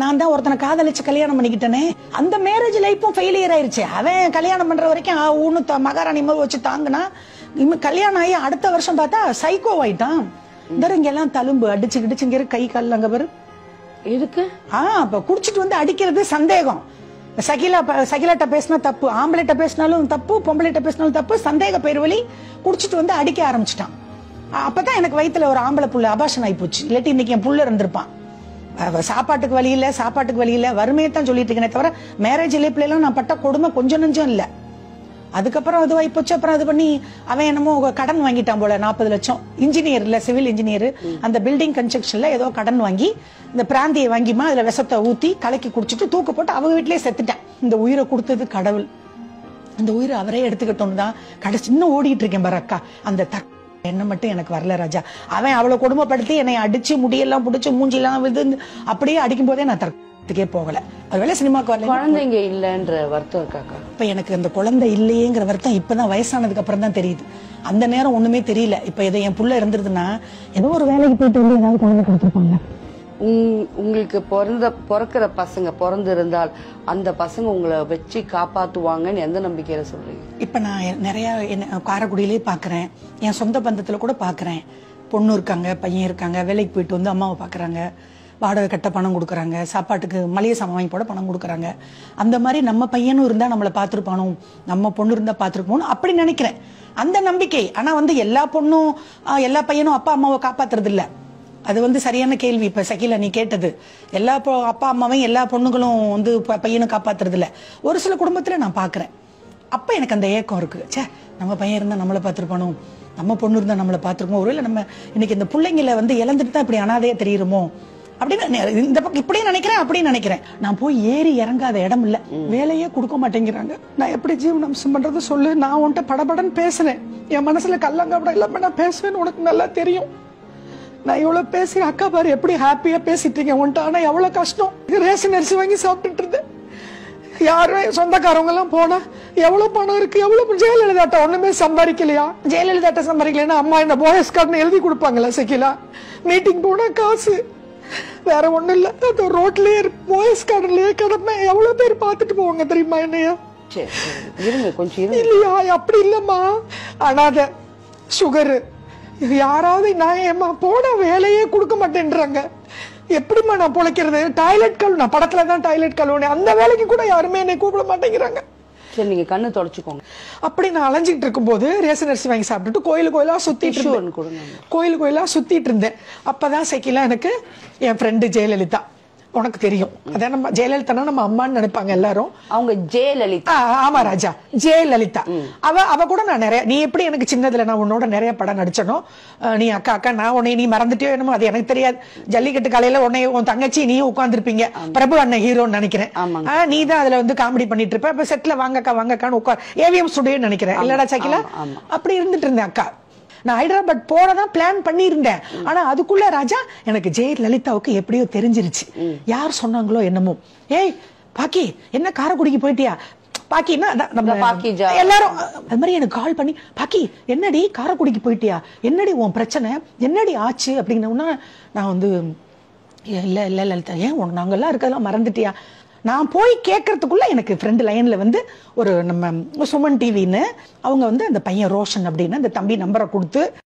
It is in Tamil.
நான் தான் ஒருத்தனை காதலிச்சு கல்யாணம் பண்ணிக்கிட்டேனே. அந்த மேரேஜ் லைஃப்பும் ஃபெயிலியர் ஆயிருச்சு. அவன் கல்யாணம் பண்ற வரைக்கும் ஊன்னு த- மகாராணி மாதிரி வச்சு தாங்குனா இவன் கல்யாணம் ஆகி அடுத்த வருஷம் பார்த்தா சைக்கோ ஆயிட்டான். இந்த இங்க எல்லாம் தழும்பு அடிச்சு கிடிச்சு இங்க கை கால் அங்க பாரு. எதுக்கு? ஆ அப்ப குடிச்சிட்டு வந்து அடிக்கிறது சந்தேகம். சகிலா சகிலாட்ட பேசினா தப்பு ஆம்பளைட்ட பேசினாலும் தப்பு பொம்பளைட்ட பேசினாலும் தப்பு சந்தேக பேர் வழி குடிச்சிட்டு வந்து அடிக்க ஆரம்பிச்சிட்டான். அப்பதான் எனக்கு வயித்துல ஒரு ஆம்பளை புள்ள அபாஷன் ஆகி போச்சு. இல்லாட்டி இன்னைக்கு என் புள்ள இருந்திருப்பான் சாப்பாட்டுக்கு வழி இல்ல சாப்பாட்டுக்கு வழி இல்ல வறுமையை தான் சொல்லிட்டு இருக்கேனே தவிர மேரேஜ் இழைப்புல நான் பட்ட கொடுமை கொஞ்சம் நஞ்சம் இல்ல. அதுக்கப்புறம் அது போச்சு அப்புறம் அது பண்ணி அவன் என்னமோ கடன் வாங்கிட்டான் போல நாற்பது லட்சம். இன்ஜினியர் இல்ல சிவில் இன்ஜினியர் அந்த பில்டிங் கன்ஸ்ட்ரக்ஷன்ல ஏதோ கடன் வாங்கி இந்த பிராந்தியை வாங்கிமா அதுல விஷத்தை ஊத்தி கலக்கி குடிச்சிட்டு தூக்கு போட்டு அவங்க வீட்லயே செத்துட்டான். இந்த உயிரை கொடுத்தது கடவுள். அந்த உயிரை அவரே எடுத்துக்கிட்டோம்னு தான் கடைசி இன்னும் ஓடிட்டு இருக்கேன் பாரு அக்கா. அந்த தக் என்ன மட்டும் எனக்கு வரல ராஜா. அவன் அவளை கொடுமைப்படுத்தி என்னை அடிச்சு முடியெல்லாம் பிடிச்சு மூஞ்சிலாம் விழுந்து அப்படியே அடிக்கும் போதே நான் தற்கே போகல. ஒருவேளை சினிமாக்கு வரல குழந்தைங்க இல்லன்ற வருத்தம் இருக்காக்கா இப்ப எனக்கு அந்த குழந்தை இல்லையேங்கிற வருத்தம் இப்பதான் வயசானதுக்கு அப்புறம் தான் தெரியுது. அந்த நேரம் ஒண்ணுமே தெரியல. இப்ப இதை என் புள்ள இருந்திருதுன்னா ஏதோ ஒரு வேலைக்கு போயிட்டு வந்து ஏதாவது குழந்தை கொடுத்துருப்பாங்க உங்களுக்கு பிறந்த பிறக்கிற பசங்க பிறந்து இருந்தால் அந்த பசங்க உங்களை வச்சு காப்பாத்துவாங்கன்னு எந்த நம்பிக்கையில சொல்றீங்க? இப்ப நான் நிறைய என்ன- பாக்குறேன். என் சொந்த பந்தத்துல கூட பாக்குறேன். பொண்ணு இருக்காங்க பையன் இருக்காங்க வேலைக்கு போயிட்டு வந்து அம்மாவை பாக்குறாங்க. வாடகை கட்ட பணம் கொடுக்குறாங்க சாப்பாட்டுக்கு மளிகை சாமான் வாங்கி போட பணம் கொடுக்குறாங்க. அந்த மாதிரி நம்ம பையனும் இருந்தா நம்மளை பார்த்துருப்பானோ? நம்ம பொண்ணு இருந்தா பார்த்துருப்போம் அப்படி நினைக்கிறேன். அந்த நம்பிக்கை. ஆனா வந்து எல்லா பொண்ணும் எல்லா பையனும் அப்பா அம்மாவை காப்பாத்துறது இல்லை அது வந்து சரியான கேள்வி. இப்ப சகிலா நீ கேட்டது. எல்லா அப்பா அம்மாவையும் எல்லா பொண்ணுங்களும் வந்து பையனும் காப்பாத்துறது இல்ல ஒரு சில குடும்பத்துல நான் பாக்குறேன். அப்ப எனக்கு அந்த ஏக்கம் இருக்கு. ச்சே நம்ம பையன் இருந்தா நம்மளை பார்த்திருப்பானோ நம்ம பொண்ணு இருந்தா நம்மளை பார்த்திருப்போம் ஒருவேளை நம்ம இன்னைக்கு இந்த பிள்ளைங்களை வந்து இழந்துட்டு தான் இப்படி அனாதையா தெரியுறோமோ? அப்படின்னு இந்த பக்கம் இப்படியும் நினைக்கிறேன் அப்படியும் நினைக்கிறேன். நான் போய் ஏறி இறங்காத இடம் இல்ல. வேலையே கொடுக்க மாட்டேங்கிறாங்க. நான் எப்படி ஜீவனாம்சம் பண்றது சொல்லு. நான் உன்கிட்ட படபடன்னு பேசுறேன் என் மனசுல கல்லங்கப்படம் இல்லாம நான் பேசுவேன்னு உனக்கு நல்லா தெரியும். நான் இவ்வளவு பேசி அக்கா பாரு எப்படி ஹாப்பியா பேசிட்டீங்க? உன்ட்ட ஆனா எவ்வளவு கஷ்டம்? ரேஷன் அரிசி வாங்கி சாப்பிட்டுட்டு இருந்தேன். யாரும் சொந்தக்காரவங்க எல்லாம் போனா எவ்வளவு பணம் இருக்கு? எவ்வளவு ஜெயலலிதாட்ட ஒண்ணுமே சம்பாதிக்கலையா? ஜெயலலிதாட்ட சம்பாதிக்கலைன்னா அம்மா என்ன போயஸ் கார்டுன்னு எழுதி கொடுப்பாங்களா சகிலா? மீட்டிங் போனா காசு. வேற ஒண்ணும் இல்ல. அது ரோட்லயே போயஸ் கார்டுலயே கிடப்பேன். எவ்வளவு பேர் பார்த்துட்டு போவாங்க தெரியுமா என்னையா? இல்லையா? அப்படி இல்லம்மா. அனாதை சுகரு யாராவது நான் ஏம்மா போன வேலையே கொடுக்க மாட்டேன்றாங்க. எப்படிம்மா நான் பொழைக்கிறது? டாய்லெட் கழுவு நான் படத்துல தான் டாய்லெட் கழுவுனேன் அந்த வேலைக்கு கூட யாருமே என்னை கூப்பிட மாட்டேங்கிறாங்க. சரி நீங்க கண்ணு தொடச்சுக்கோங்க. அப்படி நான் அலைஞ்சிட்டு இருக்கும்போது ரேஷன் அரிசி வாங்கி சாப்பிட்டுட்டு கோயில் கோயிலா சுத்திட்டு இருந்தேன். கோயில் கோயிலா சுத்திட்டு இருந்தேன். அப்பதான் சைக்கிளா எனக்கு என் ஃப்ரெண்டு ஜெயலலிதா. உனக்கு தெரியும். அதான் நம்ம ஜெயலலிதானா நம்ம அம்மான்னு நினைப்பாங்க எல்லாரும். அவங்க ஜெயலலிதா. ஆமா ராஜா. ஜெயலலிதா. அவ அவ கூட நான் நிறைய நீ எப்படி எனக்கு சின்னதுல நான் உன்னோட நிறைய படம் நடிச்சனோ நீ அக்கா அக்கா நான் உன்னை நீ மறந்துட்டியோ என்னமோ அது எனக்கு தெரியாது. ஜல்லிக்கட்டு காலையில உன்னை உன் தங்கச்சி நீ உட்கார்ந்திருப்பீங்க. பிரபு அண்ணன் ஹீரோன்னு நினைக்கிறேன். நீ தான் அதுல வந்து காமெடி பண்ணிட்டு இருப்ப. இப்ப செட்ல வாங்கக்கா வாங்கக்கான்னு உட்கார். ஏவிஎம் ஸ்டுடியோன்னு நினைக்கிறேன். இல்லடா சக்கிலா. அப்படி இருந்துட்டு இருந்தேன் அக்கா. நான் ஹைதராபாத் போறதான் பிளான் பண்ணியிருந்தேன். ஆனா அதுக்குள்ள ராஜா எனக்கு ஜெய லலிதாவுக்கு எப்படியோ தெரிஞ்சிருச்சு. யார் சொன்னாங்களோ என்னமோ. ஏய் பாக்கி என்ன காரைக்குடிக்கு போயிட்டியா? பாக்கின்னா எல்லாரும் அது மாதிரி எனக்கு கால் பண்ணி பாக்கி என்னடி காரைக்குடிக்கு போயிட்டியா? என்னடி உன் பிரச்சனை? என்னடி ஆச்சு? அப்படின்னா நான் வந்து இல்ல இல்ல லலிதா ஏன் உன் நாங்கெல்லாம் இருக்கதெல்லாம் மறந்துட்டியா? நான் போய் கேட்கறதுக்குள்ள எனக்கு ஃப்ரெண்டு லைனில் வந்து ஒரு நம்ம சுமன் டிவின்னு அவங்க வந்து அந்த பையன் ரோஷன் அப்படின்னு அந்த தம்பி நம்பரை கொடுத்து